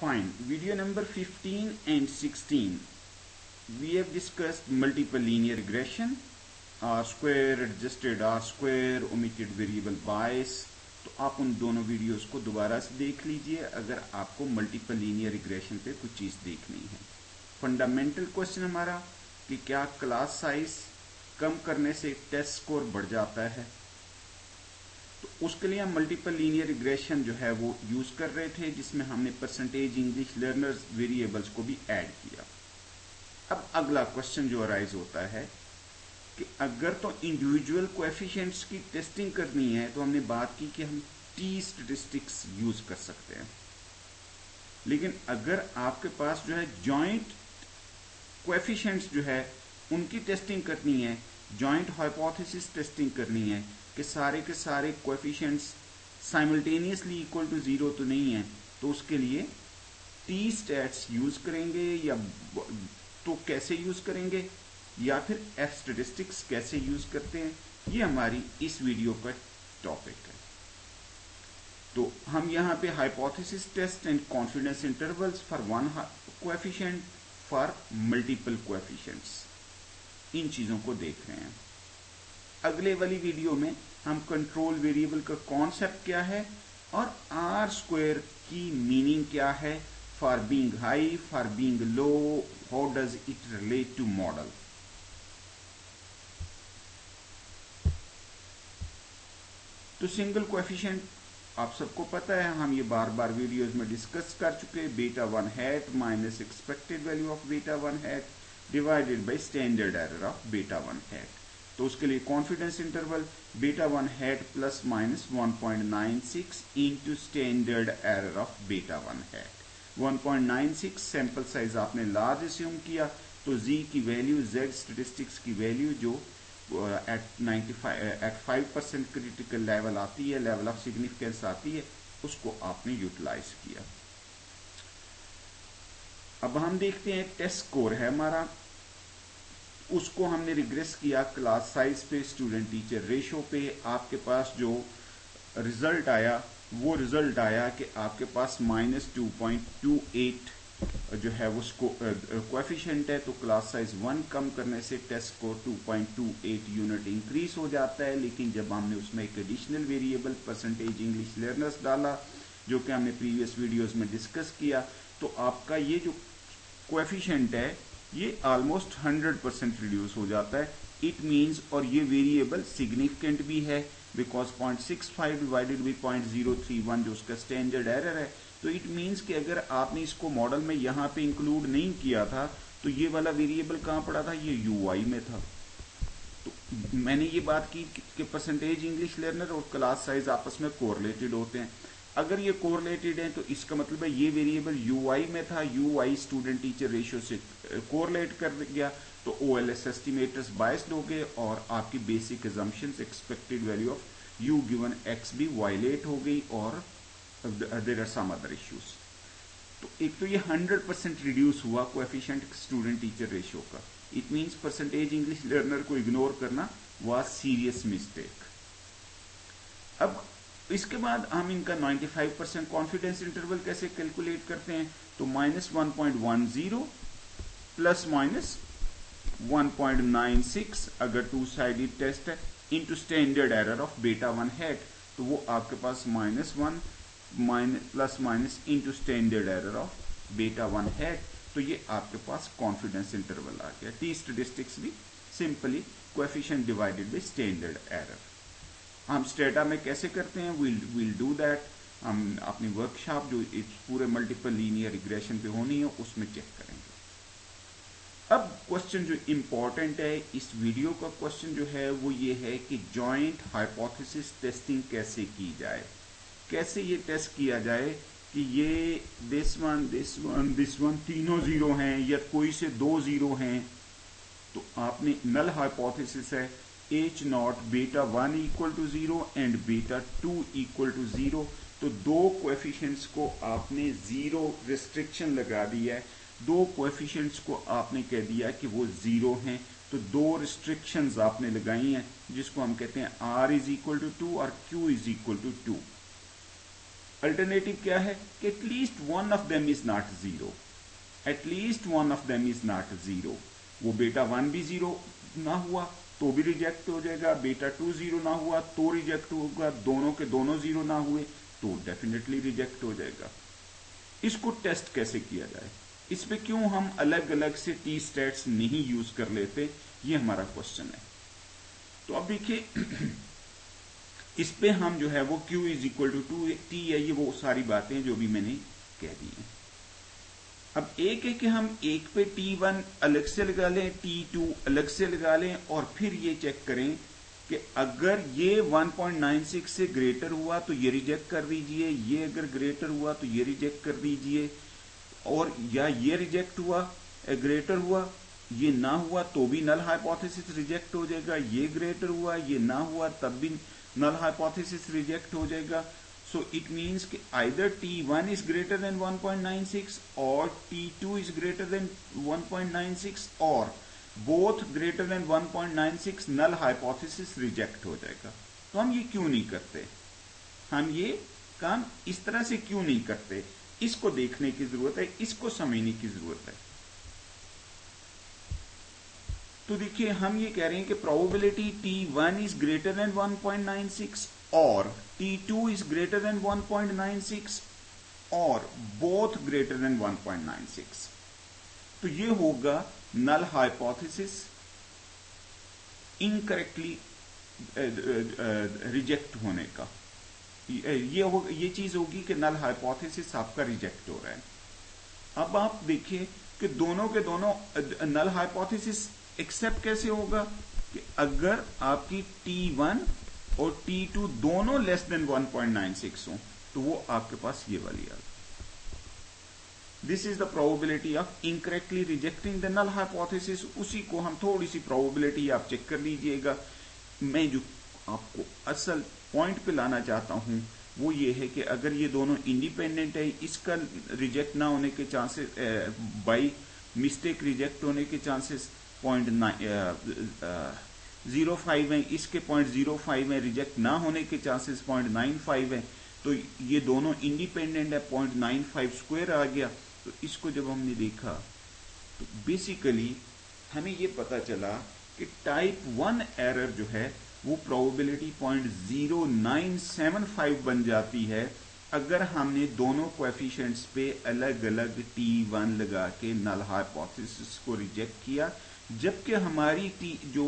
Fine. Video number 15 and 16. We have discussed multiple linear regression, R square, adjusted R square, omitted variable bias. तो आप उन दोनों videos को दोबारा से देख लीजिए अगर आपको मल्टीपल लीनियर रिग्रेशन पे कुछ चीज़ देखनी है फंडामेंटल क्वेश्चन हमारा कि क्या क्लास साइज़ कम करने से टेस्ट स्कोर बढ़ जाता है तो उसके लिए हम मल्टीपल लीनियर रिग्रेशन जो है वो यूज़ कर रहे थे, जिसमें हमने परसेंटेज इंग्लिश लर्नर्स वेरिएबल्स को भी ऐड किया। अब अगला क्वेश्चन जो अराइज होता है कि अगर तो इंडिविजुअल कोएफिशिएंट्स की टेस्टिंग करनी है तो हमने बात की कि हम टी स्टेटिस्टिक्स यूज़ कर सकते हैं। लेकिन अगर आपके पास जो है जॉइंट कोएफिशिएंट्स जो है, उनकी टेस्टिंग करनी है जॉइंट हाइपोथेसिस टेस्टिंग करनी है कि सारे के सारे coefficients simultaneously equal to zero तो नहीं है तो उसके लिए टी स्टैट्स यूज़ करेंगे या तो कैसे यूज़ करेंगे? या फिर एफ़ स्टेटिस्टिक्स कैसे यूज़ करते हैं? ये हमारी इस वीडियो का टॉपिक है। तो हम यहाँ पे hypothesis test and confidence intervals for one coefficient for multiple coefficients इन चीज़ों को देख रहे हैं। अगले वाली वीडियो में हम कंट्रोल वेरिएबल का कॉन्सेप्ट क्या है और आर स्क्वायर की मीनिंग क्या है? For being high for being low how does it relate to model तो सिंगल कोएफिशिएंट आप सबको पता है, हम ये बार बार वीडियोस में डिस्कस कर चुके हैं। Beta one hat minus expected value of beta one hat divided by standard error of beta one hat तो उसके लिए confidence interval beta one hat plus minus one point nine six into standard error of beta one hat one point nine six sample size आपने large assume किया तो z की value z statistics की value जो at ninety eight five percent critical level आती है level of significance आती है, उसको आपने यूटिलाइज किया। अब हम देखते हैं टेस्ट स्कोर है हमारा। उसको हमने रिग्रेस किया क्लास साइज़ पे स्टूडेंट टीचर रेशो पे, आपके पास जो रिज़ल्ट आया, वो रिज़ल्ट आया कि आपके पास minus two point two eight जो है वो कोएफिशिएंट है तो क्लास साइज़ वन कम करने से टेस्ट को two point two eight unit increase हो जाता है। लेकिन जब हमने उसमें एक additional variable percentage English learners डाला, जो कि हमने प्रीवियस वीडियोस में डिस्कस किया तो आपका ये जो कोएफिशिएंट है ये ऑलमोस्ट 100 परसेंट रिड्यूस हो जाता है। इट मींस और ये वेरिएबल सिग्निफिकेंट भी है because 0.65 divided by point zero three one जो उसका स्टैंडर्ड एरर है तो इट मींस कि अगर आपने इसको मॉडल में यहाँ पे इंक्लूड नहीं किया था तो ये वाला वेरिएबल कहाँ पड़ा था? ये यूआई में था। तो मैंने ये बात की कि परसेंटेज इंग्लिश लर्नर और क्लास साइज़ आपस में कोरिलेटेड होते हैं। अगर ये कोरिलेटेड है तो इसका मतलब है ये वेरिएबल यूआई में था U I student teacher ratio से कोरिलेट कर गया तो O L S estimators biased हो गए और आपकी basic assumption expected value of U given X भी वायलेट हो गई और there are some other issues तो एक तो ये 100 परसेंट रिड्यूस हुआ कोएफिशिएंट स्टूडेंट टीचर रेशियो का। It means percentage English learner को इग्नोर करना वाज सीरियस मिस्टेक अब इसके बाद हम इनका 95 परसेंट कॉन्फिडेंस इंटरवल कैसे कैलकुलेट करते हैं? तो minus one plus minus one point nine six अगर टू साइडेड टेस्ट है into standard error of beta one hat तो वो आपके पास minus one minus plus minus into standard error of beta one है तो ये आपके पास कॉन्फिडेंस इंटरवल आ गया। टी स्टेटिस्टिक्स भी simply coefficient divided by standard error हम स्टेटा में कैसे करते हैं? विल विल डू दैट हम अपनी वर्कशॉप जो इस पूरे मल्टीपल लीनियर रिग्रेशन पे होनी है, उसमें चेक करेंगे। अब क्वेश्चन जो इंपॉर्टेंट है, इस वीडियो का क्वेश्चन जो है, वो ये है कि जॉइंट हाइपोथेसिस टेस्टिंग कैसे की जाए? कैसे ये टेस्ट किया जाए कि ये this one this one this one तीनों ज़ीरो हैं या कोई से दो ज़ीरो हैं? तो आपने नल हाइपोथेसिस है H not beta one equal to zero and beta two equal to zero तो दो कोएफिशिएंट्स को आपने ज़ीरो रिस्ट्रिक्शन लगा दिया है। दो कोएफिशिएंट्स को आपने कह दिया कि वो ज़ीरो हैं। तो दो रिस्ट्रिक्शंस आपने लगाई हैं, जिसको हम कहते हैं R is equal to two और Q is equal to two alternative क्या है? कि at least one of them is not zero at least one of them is not zero वो बेटा वन भी ज़ीरो ना हुआ तो भी रिजेक्ट हो जाएगा बेटा टू ज़ीरो ना हुआ तो रिजेक्ट होगा, दोनों के दोनों ज़ीरो ना हुए तो डेफिनेटली रिजेक्ट हो जाएगा। इसको टेस्ट कैसे किया जाए? इस पे क्यों हम अलग अलग से टी स्टेट्स नहीं यूज़ कर लेते? ये हमारा क्वेश्चन है। तो अब देखिए, इस पे हम जो है वो Q is equal to two T है, ये वो सारी बातें जो भी मैंने कह दी हैं। अब एक है कि हम एक पे T1 अलग से लगा लें T2 अलग से लगा लें और फिर ये चेक करें कि अगर ये 1.96 से ग्रेटर हुआ तो ये रिजेक्ट कर दीजिए, ये अगर ग्रेटर हुआ तो ये रिजेक्ट कर दीजिए और या ये रिजेक्ट हुआ ग्रेटर हुआ, ये ना हुआ तो भी नल हाइपोथेसिस रिजेक्ट हो जाएगा, ये ग्रेटर हुआ, ये ना हुआ तब भी नल हाइपोथेसिस रिजेक्ट हो जाएगा। So, it means either T1 is greater than 1.96 or T2 is greater than 1.96 or both greater than 1.96 null hypothesis reject हो जाएगा तो हम ये क्यों नहीं करते? हम ये काम इस तरह से क्यों नहीं करते? इसको देखने की ज़रूरत है, इसको समझने की ज़रूरत है। तो देखिए, हम ये कह रहे हैं कि probability T1 is greater than 1.96 or T2 is greater than 1.96 और both greater than 1.96 तो ये होगा नल हाइपोथेसिस इनकरेक्टली रिजेक्ट होने का। ये हो, ये चीज़ होगी कि नल हाइपोथेसिस आपका रिजेक्ट हो रहा है। अब आप देखिए कि दोनों के दोनों नल हाइपोथेसिस एक्सेप्ट कैसे होगा कि अगर आपकी T1 और T2 दोनों लेस देन 1.96 हो तो वो आपके पास ये वाली आ गई। This is the probability of incorrectly rejecting the null hypothesis उसी को हम थोड़ी सी प्रोबेबिलिटी आप चेक कर लीजिएगा। मैं जो आपको असल पॉइंट पे लाना चाहता हूँ, वो ये है कि अगर ये दोनों इंडिपेंडेंट है, इसका रिजेक्ट ना होने के चांसेस बाई मिस्टेक रिजेक्ट होने के चांसेस पॉइंट ज़ीरो फाइव है, इसके पॉइंट ज़ीरो फाइव है, रिजेक्ट ना होने के चांसेस पॉइंट नाइन फाइव है तो ये दोनों इंडिपेंडेंट है, पॉइंट नाइन फाइव स्क्वेयर आ गया तो इसको जब हमने देखा तो बेसिकली हमें ये पता चला कि टाइप वन एरर जो है, वो probability point zero nine seven five बन जाती है, अगर हमने दोनों कोएफिशिएंट्स पे अलग अलग टी वन लगा के नल हाइपोथेसिस को रिजेक्ट किया जबकि हमारी जो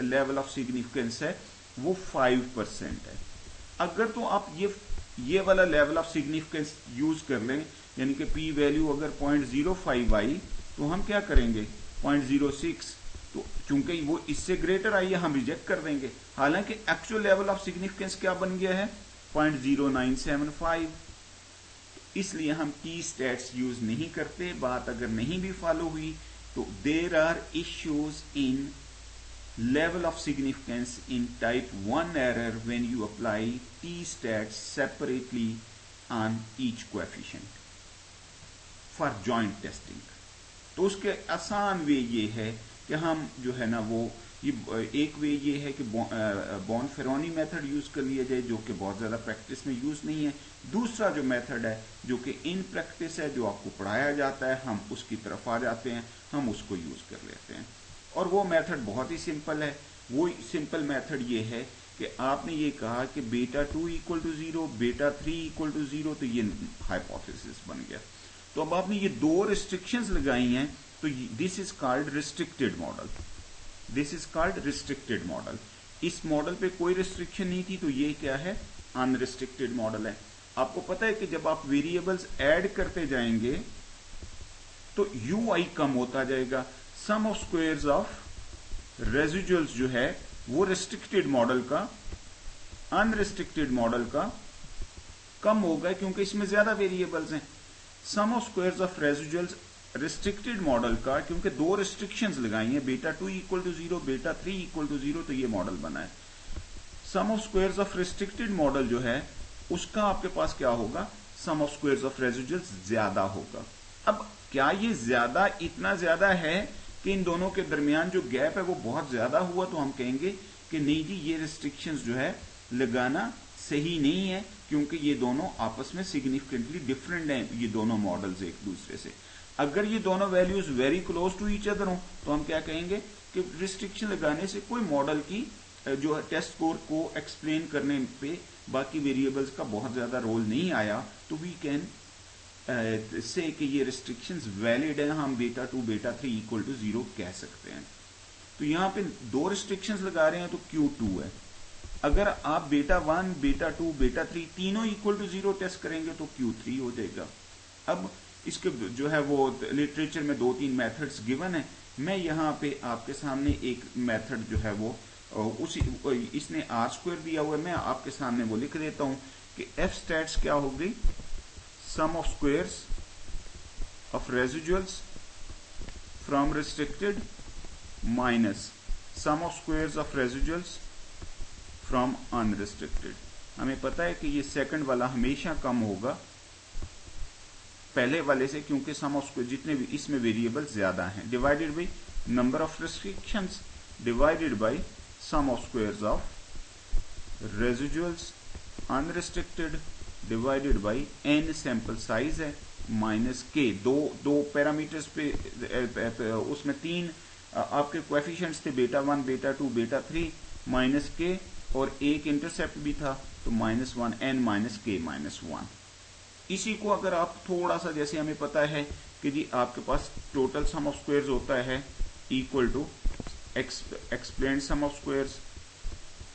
लेवल ऑफ़ सिग्निफिकेंस है, वो फाइव परसेंट है। अगर तो आप ये ये वाला लेवल ऑफ़ सिग्निफिकेंस यूज़ कर लें, यानी कि पी वैल्यू अगर पॉइंट ज़ीरो फाइव आई तो हम क्या करेंगे? पॉइंट ज़ीरो सिक्स तो चूँकि वो इससे ग्रेटर आई है, हम रिजेक्ट कर देंगे। हालाँकि एक्चुअल लेवल ऑफ़ सिग्निफिकेंस क्या बन गया है? Point zero nine seven five इसलिए हम टी स्टेट्स यूज़ नहीं करते, बात अगर नहीं भी फॉलो हुई तो there are issues in level of significance in type one error when you apply T stat separately on each coefficient for joint testing तो उसके आसान वे ये है कि हम जो है ना वो ये एक वे ये है कि बॉन फेरोनी मेथड यूज़ कर लिया जाए, जो कि बहुत ज़्यादा प्रैक्टिस में यूज़ नहीं है। दूसरा जो मेथड है, जो कि इन प्रैक्टिस है, जो आपको पढ़ाया जाता है, हम उसकी तरफ़ आ जाते हैं, हम उसको यूज़ कर लेते हैं। और वो मेथड बहुत ही सिंपल है। वो सिंपल मेथड ये है कि आपने ये कहा कि beta two equal to zero beta three equal to zero तो ये हाइपोथेसिस बन गया। तो अब आपने ये दो रिस्ट्रिक्शंस लगाई हैं तो this is called restricted model this is called restricted model इस मॉडल पे कोई रिस्ट्रिक्शन नहीं थी तो ये क्या है? अनरिस्ट्रिक्टेड मॉडल है। आपको पता है कि जब आप वेरिएबल्स ऐड करते जाएँगे तो यू आई कम होता जाएगा। Sum of squares of residuals जो है, वो रिस्ट्रिक्टेड मॉडल का अनरिस्ट्रिक्टेड मॉडल का कम होगा, क्योंकि इसमें ज़्यादा वेरिएबल्स हैं। Sum of squares of residuals restricted model का, क्योंकि दो रिस्ट्रिक्शंस लगाई हैं beta two equal to zero beta three equal to zero तो ये मॉडल बना है। Sum of squares of restricted model जो है, उसका आपके पास क्या होगा? Sum of squares of residuals ज़्यादा होगा। अब क्या ये ज़्यादा, इतना ज़्यादा है कि इन दोनों के दरमियान जो गैप है, वो बहुत ज़्यादा हुआ तो हम कहेंगे कि नहीं जी, ये रिस्ट्रिक्शंस जो है, लगाना सही नहीं है, क्योंकि ये दोनों आपस में सिग्निफिकेंटली डिफरेंट हैं, ये दोनों मॉडल्स एक दूसरे से। अगर ये दोनों values very close to each other हो तो हम क्या कहेंगे कि रिस्ट्रिक्शन लगाने से कोई मॉडल की जो है टेस्ट स्कोर को एक्सप्लेन करने पे बाकी वेरिएबल्स का बहुत ज़्यादा रोल नहीं आया तो वी कैन से कि ये रिस्ट्रिक्शंस वैलिड है, हम बेटा टू बेटा थ्री इक्वल टू ज़ीरो कह सकते हैं। तो यहाँ पे दो रिस्ट्रिक्शंस लगा रहे हैं तो क्यू टू है। अगर आप बेटा वन बेटा टू बेटा थ्री तीनों इक्वल टू ज़ीरो टेस्ट करेंगे तो क्यू थ्री हो जाएगा। अब इसके जो है वो लिटरेचर में दो तीन मेथड्स गिवन है। मैं यहाँ पे आपके सामने एक मेथड जो है वो उसी इसने आर स्क्वायर दिया हुआ है। मैं आपके सामने वो लिख देता हूँ कि एफ़ स्टैट्स क्या होगी? Sum of squares of residuals from restricted minus sum of squares of residuals from unrestricted हमें पता है कि ये सेकंड वाला हमेशा कम होगा। पहले वाले से, क्योंकि सम ऑफ़ स्क्वेयर जितने भी इसमें वेरिएबल ज़्यादा हैं divided by number of restrictions divided by sum of squares of residuals, unrestricted, divided by n sample size है माइनस के दो दो पैरामीटर्स पे उसमें तीन आपके कोएफिशिएंट्स थे बेटा वन बेटा टू बेटा थ्री माइनस के और एक इंटरसेप्ट भी था तो minus one N minus K minus one इसी को अगर आप थोड़ा सा, जैसे हमें पता है कि जी आपके पास टोटल सम ऑफ़ स्क्वायर्स होता है equal to explained sum of squares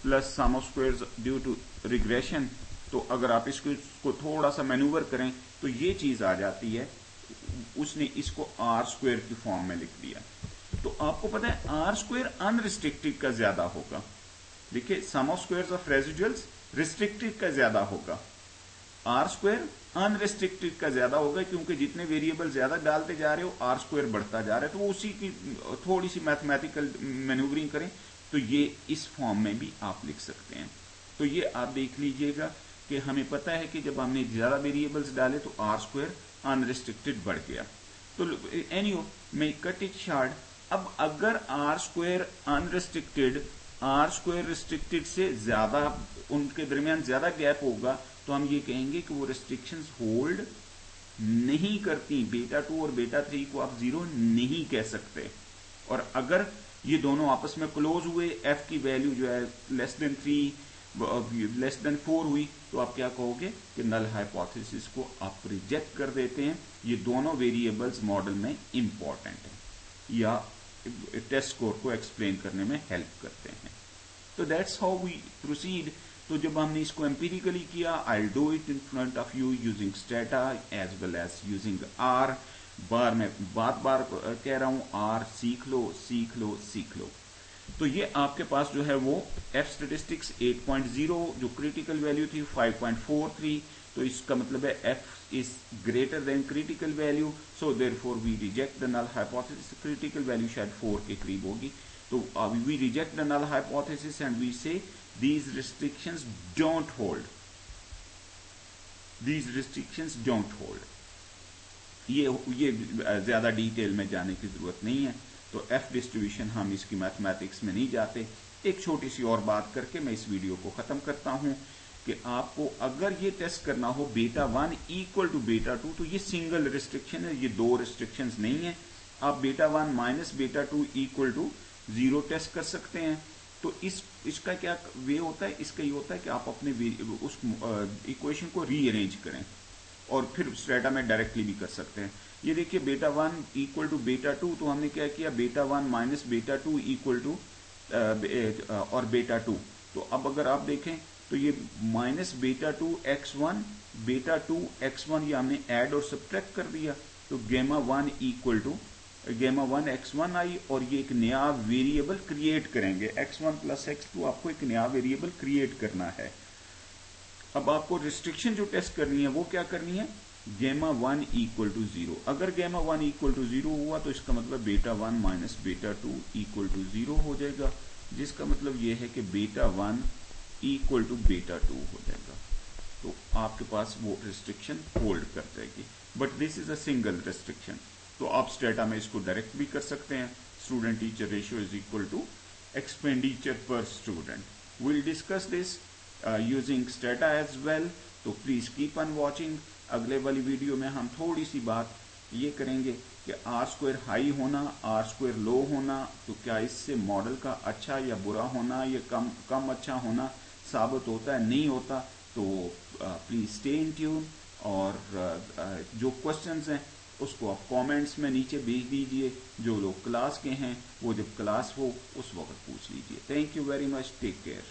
plus sum of squares due to regression तो अगर आप इसको इसको थोड़ा सा मैन्यूवर करें तो ये चीज़ आ जाती है। उसने इसको आर स्क्वेयर की फॉर्म में लिख दिया। तो आपको पता है आर स्क्वेयर अनरिस्ट्रिक्टेड का ज़्यादा होगा। देखिए sum of square of residuals restricted का ज़्यादा होगा। आर स्क्वेयर अनरिस्ट्रिक्टेड का ज़्यादा होगा क्योंकि जितने वेरिएबल ज़्यादा डालते जा रहे हो आर स्क्वायर बढ़ता जा रहा है। तो उसी की थोड़ी सी मैथमेटिकल मैन्यूवरिंग करें तो ये इस फॉर्म में भी आप लिख सकते हैं। तो ये आप देख लीजिएगा कि हमें पता है कि जब हमने ज़्यादा वेरिएबल्स डाले तो आर स्क्वायर अनरिस्ट्रिक्टेड बढ़ गया। तो एनी मैं कट इट शार्ट अब अगर R square unrestricted R square restricted से ज़्यादा, उनके दरमियान ज़्यादा गैप होगा तो हम ये कहेंगे कि वो रेस्ट्रिक्शंस होल्ड नहीं करती बेटा टू और बेटा थ्री को आप ज़ीरो नहीं कह सकते। और अगर ये दोनों आपस में क्लोज हुए एफ़ की वैल्यू जो है less than three less than four हुई तो आप क्या कहोगे कि नल हाइपोथेसिस को आप रिजेक्ट कर देते हैं। ये दोनों वेरिएबल्स मॉडल में इंपॉर्टेंट है। या टेस्ट स्कोर को एक्सप्लेन करने में हेल्प करते हैं। तो दैट्स हाउ वी प्रोसीड तो जब हमने इसको एम्पिरिकली किया I do it in front of you using Stata as well as using R बार में बार बार कह रहा हूँ आर सीख लो सीख लो सीख लो। तो ये आपके पास जो है वो एफ़ स्टेटिस्टिक्स 8.0 जो क्रिटिकल वैल्यू थी 5.43 तो इसका मतलब है F is greater than critical value so there four we reject the null hypothesis critical value शायद फोर के करीब होगी। तो we reject the null hypothesis and we say these restrictions don't hold. These restrictions don't hold. ये ये ज़्यादा detail में जाने की ज़रूरत नहीं है। तो एफ़ डिस्ट्रीब्यूशन हम इसकी मैथमेटिक्स में नहीं जाते। एक छोटी सी और बात करके मैं इस वीडियो को खत्म करता हूँ कि आपको अगर ये टेस्ट करना हो beta one equal to beta two तो ये सिंगल रिस्ट्रिक्शन है, ये दो रिस्ट्रिक्शन नहीं है। आप beta one minus beta two equal to zero test कर सकते हैं। तो इस, इसका क्या वे होता है? इसका ये होता है कि आप अपने उस इक्वेशन को रीअरेंज करें और फिर स्ट्रेटा में डायरेक्टली भी कर सकते हैं। ये देखिए beta one equal to beta two तो हमने क्या किया? Beta one minus beta two equal to और बेटा टू तो अब अगर आप देखें तो ये minus beta two X one beta two X one ये हमने ऐड और सब्ट्रैक्ट कर दिया। तो gamma one equal to gamma one X one I और ये एक नया वेरिएबल क्रिएट करेंगे। X one plus X two आपको एक नया वेरिएबल क्रिएट करना है। अब आपको रिस्ट्रिक्शन जो टेस्ट करनी है, वो क्या करनी है? गेमा वन इक्वल टू ज़ीरो अगर गेमा वन इक्वल टू ज़ीरो हुआ तो इसका मतलब beta one minus beta two equal to zero हो जाएगा, जिसका मतलब ये है कि beta one equal to beta two हो जाएगा। तो आपके पास वो रिस्ट्रिक्शन होल्ड कर जाएगी। But this is a single restriction तो आप स्टेटा में इसको डायरेक्ट भी कर सकते हैं। Student teacher ratio is equal to expenditure per student will discuss this using Stata as well तो प्लीज़ कीप ऑन वॉचिंग अगले वाली वीडियो में हम थोड़ी सी बात ये करेंगे कि आर स्क्वायर हाई होना आर स्क्वायर लो होना तो क्या इससे मॉडल का अच्छा या बुरा होना या कम कम अच्छा होना साबित होता है, नहीं होता तो प्लीज़ स्टे इन ट्यून और जो क्वेश्चंस हैं उसको आप कमेंट्स में नीचे भेज दीजिए। जो लोग क्लास के हैं, वो जब क्लास हो, उस वक्त पूछ लीजिए। Thank you very much take care